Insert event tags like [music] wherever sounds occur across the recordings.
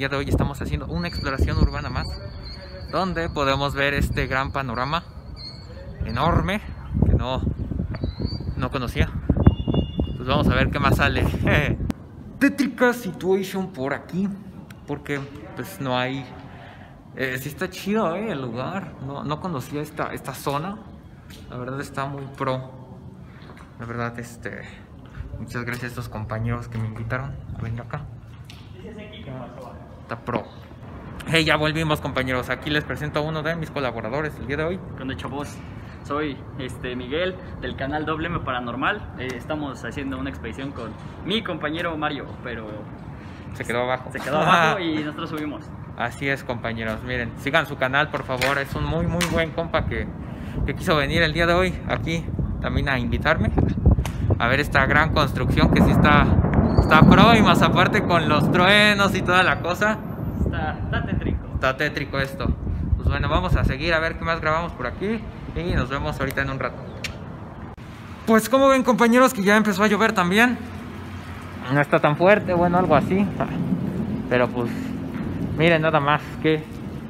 día de hoy estamos haciendo una exploración urbana más, donde podemos ver este gran panorama enorme que no, no conocía. Pues vamos a ver qué más sale. [laughs] Tétrica situation por aquí, porque pues no hay... Eh, sí está chido eh, el lugar, no, no conocía esta, esta zona, la verdad está muy pro. La verdad, este... Muchas gracias a estos compañeros que me invitaron a venir acá. Pro. Hey, ya volvimos compañeros. Aquí les presento a uno de mis colaboradores el día de hoy. Con hecho voz. Soy este Miguel del canal Doble Paranormal. Eh, estamos haciendo una expedición con mi compañero Mario, pero Se quedó abajo. se quedó abajo y [laughs] nosotros subimos. Así es, compañeros. Miren, sigan su canal, por favor. Es un muy, muy buen compa que, que quiso venir el día de hoy aquí también a invitarme a ver esta gran construcción que sí está, está pro y más aparte con los truenos y toda la cosa. Está, está tétrico. Está tétrico esto. Pues bueno, vamos a seguir a ver qué más grabamos por aquí y nos vemos ahorita en un rato. Pues como ven compañeros que ya empezó a llover también. No está tan fuerte, bueno, algo así. Pero pues miren nada más, qué,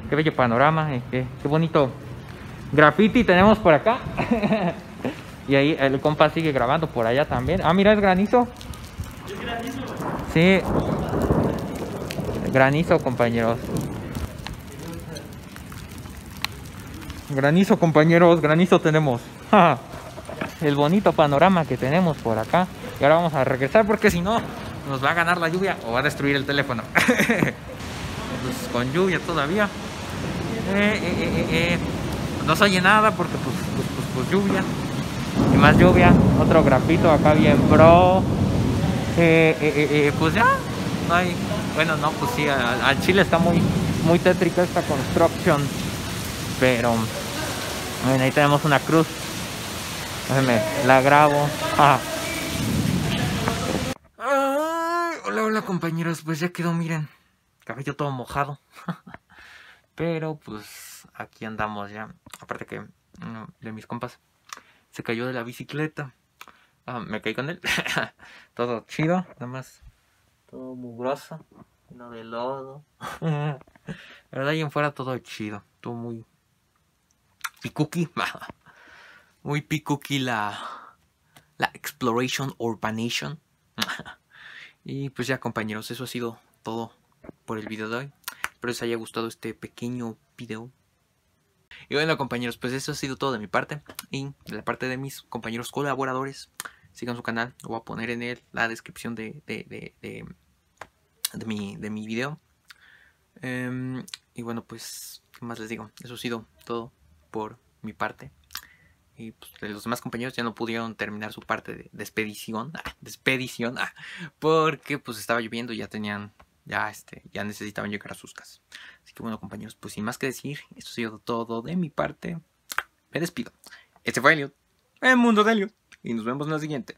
qué bello panorama, y qué, qué bonito graffiti tenemos por acá. [laughs] y ahí el compa sigue grabando por allá también. Ah, mira, es granizo. ¿Es granizo? Sí. Granizo, compañeros. Granizo, compañeros. Granizo tenemos. [laughs] El bonito panorama que tenemos por acá. Y ahora vamos a regresar porque si no, nos va a ganar la lluvia o va a destruir el teléfono. [laughs] Pues, con lluvia todavía. Eh, eh, eh. No se oye nada porque pues, pues, pues, pues lluvia. Y más lluvia. Otro grafito acá bien eh, pues ya, no hay, bueno, no, pues sí, al, Chile está muy, muy tétrica esta construcción, pero, bueno, ahí tenemos una cruz, déjenme, la grabo, ah. Hola, hola compañeros, pues ya quedó, miren, cabello todo mojado, [laughs] pero pues aquí andamos ya, aparte que uno de mis compas se cayó de la bicicleta, Ah, me caí con él. [laughs] todo chido, nada más. Todo mugroso. Lleno de lodo. [laughs] La verdad, ahí en fuera todo chido. Todo muy. Picuki. [laughs] muy picuki la. La Exploration Urbanation. [laughs] y pues ya, compañeros, eso ha sido todo por el video de hoy. Espero les haya gustado este pequeño video. Y bueno compañeros, pues eso ha sido todo de mi parte y de la parte de mis compañeros colaboradores. Sigan su canal, lo voy a poner en el, la descripción de, de, de, de, mi, de mi video. Em, y bueno, pues, ¿qué más les digo? Eso ha sido todo por mi parte. Y pues, los demás compañeros ya no pudieron terminar su parte de, de expedición, ah, de expedición, ah, porque pues estaba lloviendo y ya tenían, ya este, ya necesitaban llegar a sus casas. Así que bueno compañeros, pues sin más que decir, esto ha sido todo de mi parte. Me despido. Este fue Elliot, el mundo de Elliot. Y nos vemos en la siguiente.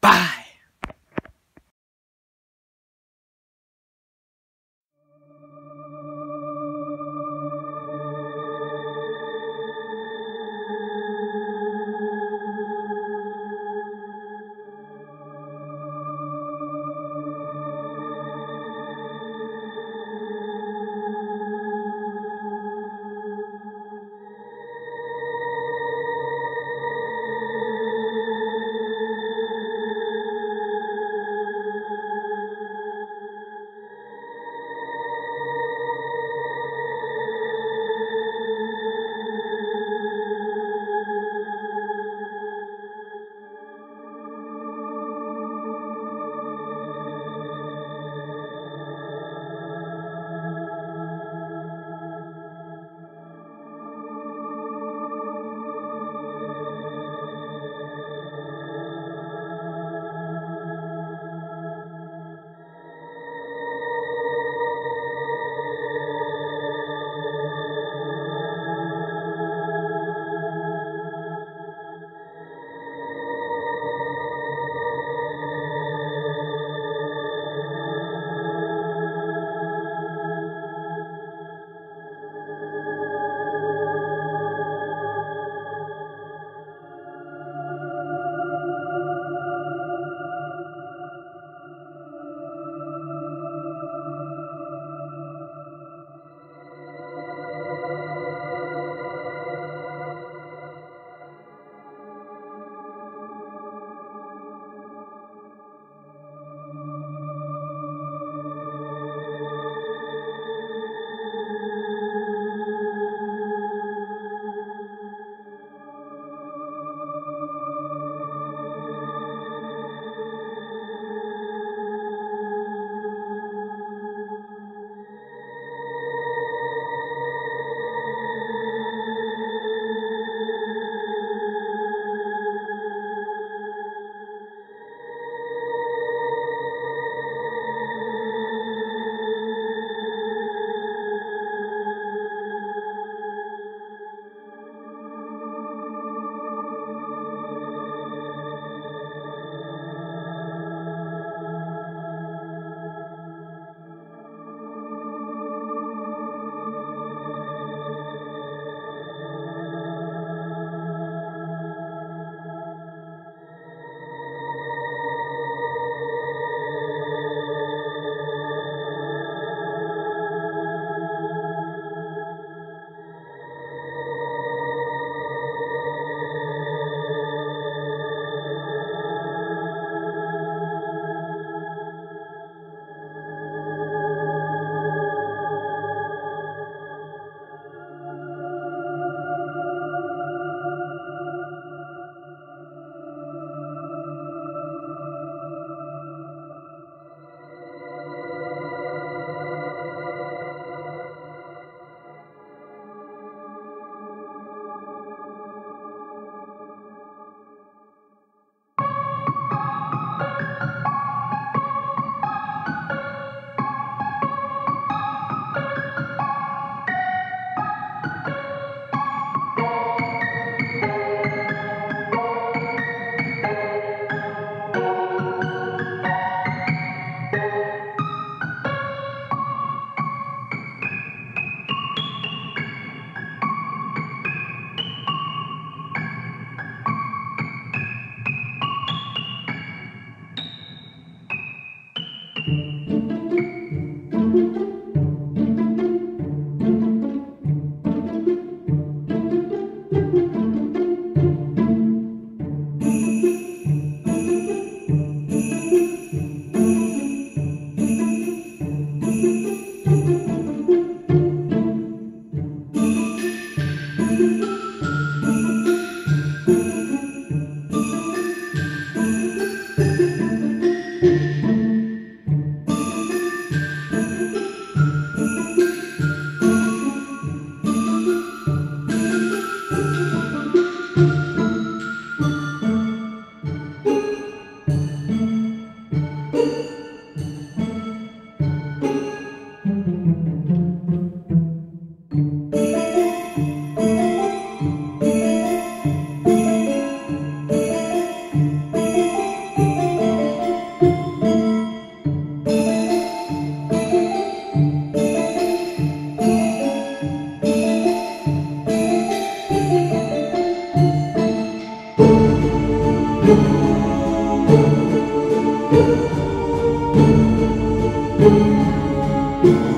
Bye. Música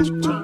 Two, two.